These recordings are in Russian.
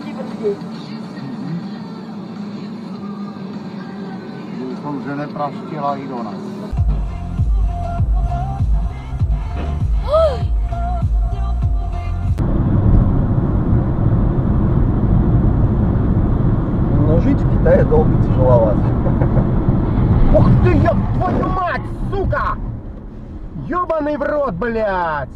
каких-то людей. Doufám, že. Но жить в Китае долго тяжеловато. Ух ты, ёб твою мать, сука! Ёбаный в рот, блядь!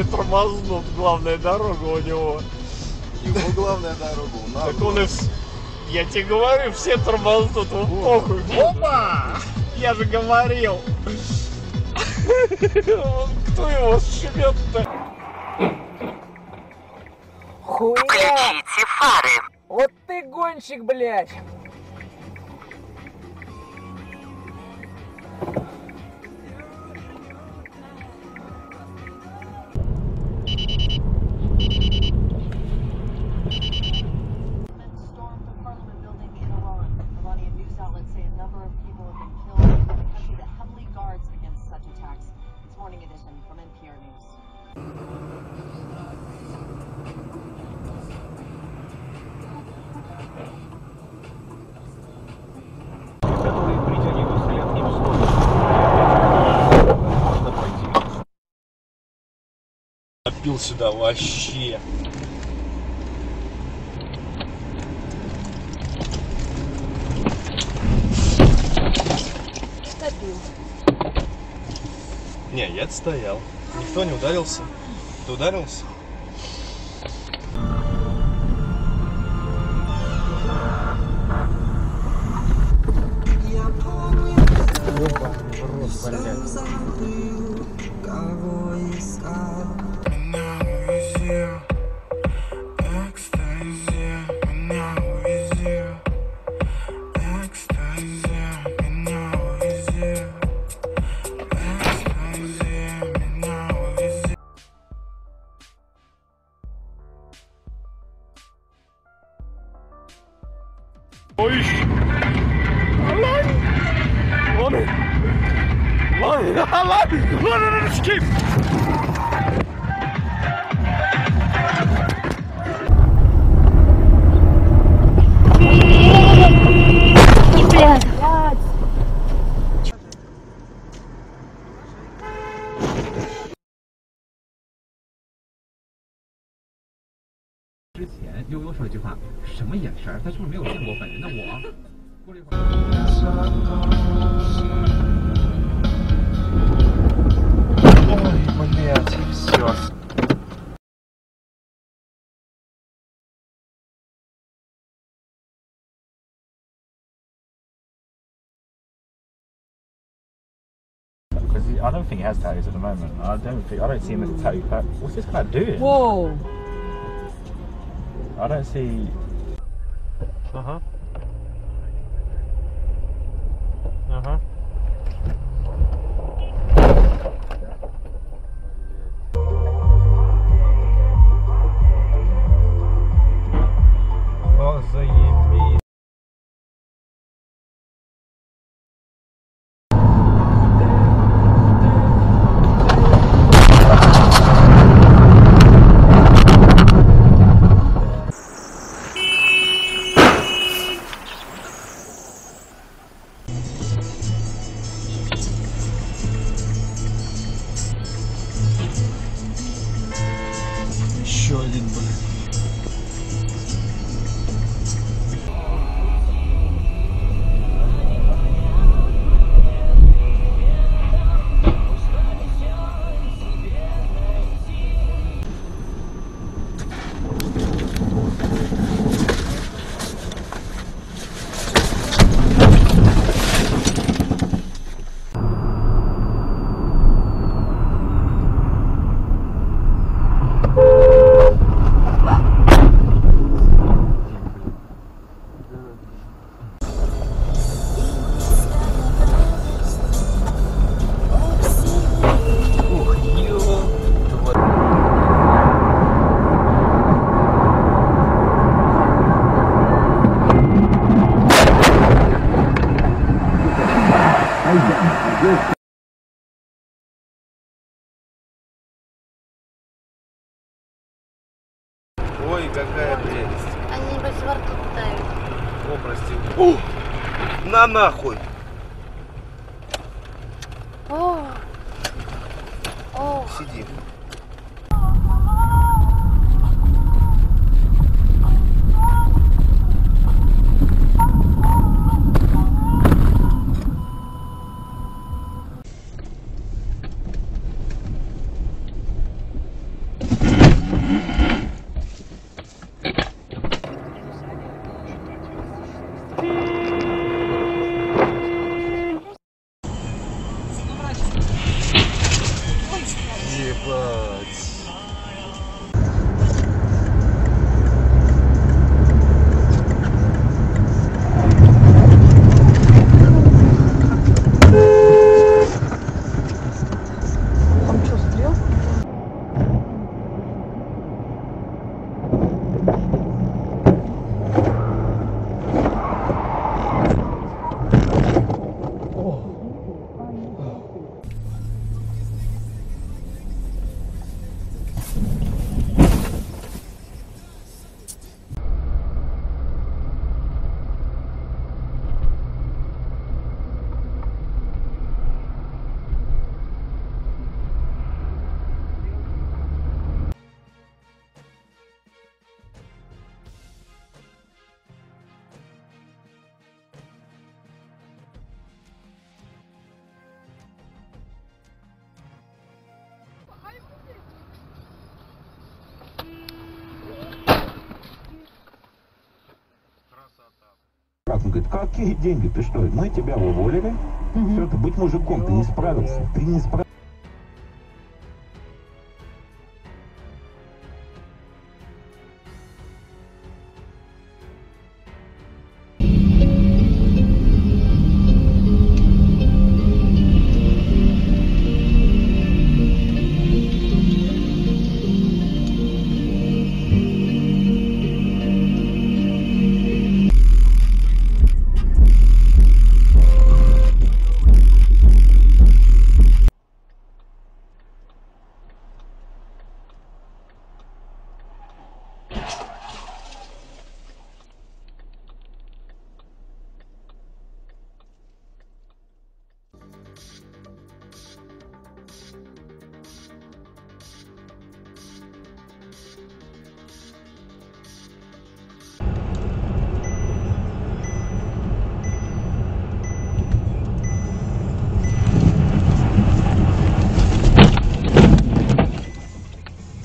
Все тормознут, главная дорога у него. Его главная дорога у нас. Так он и... Я тебе говорю, все тормознут, ну похуй. Опа! Я же говорил. Кто его шибет-то? Хуя! Вот ты гонщик, блядь! Напил сюда вообще. Не, я стоял. Никто не ударился. Ты ударился? Меня Ой! Lan! Lan! Lan! Lan! Lan ananı sikeyim!之 话，什么眼神？他是不是没有见过本人的我？过了一会儿。I don't think he has tattoos at the moment. I don't think I don't see him as a tattoo. What's this guy doing? Whoa! I don't see. Uh huh. Uh huh. Ой, какая прелесть. Они небось во рту тают. О, прости. Ух! На нахуй! О, о, Сиди. Какие деньги? Ты что, мы тебя уволили? Все, ты быть мужиком, ты не справился. Ты не справился.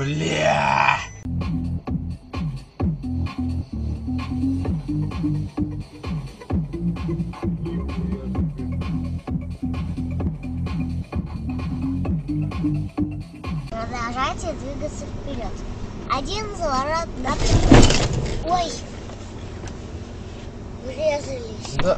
Бля! продолжайте двигаться вперед. Один заворот на... Ой! Врезались. Да.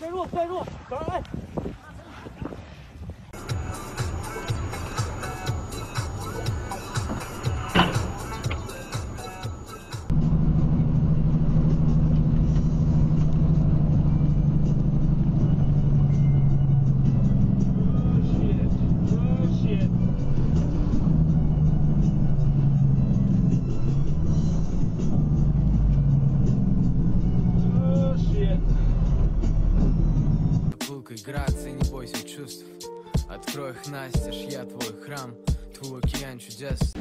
站住！站住！走，来。Открой их настежь, я твой храм Твой океан чудес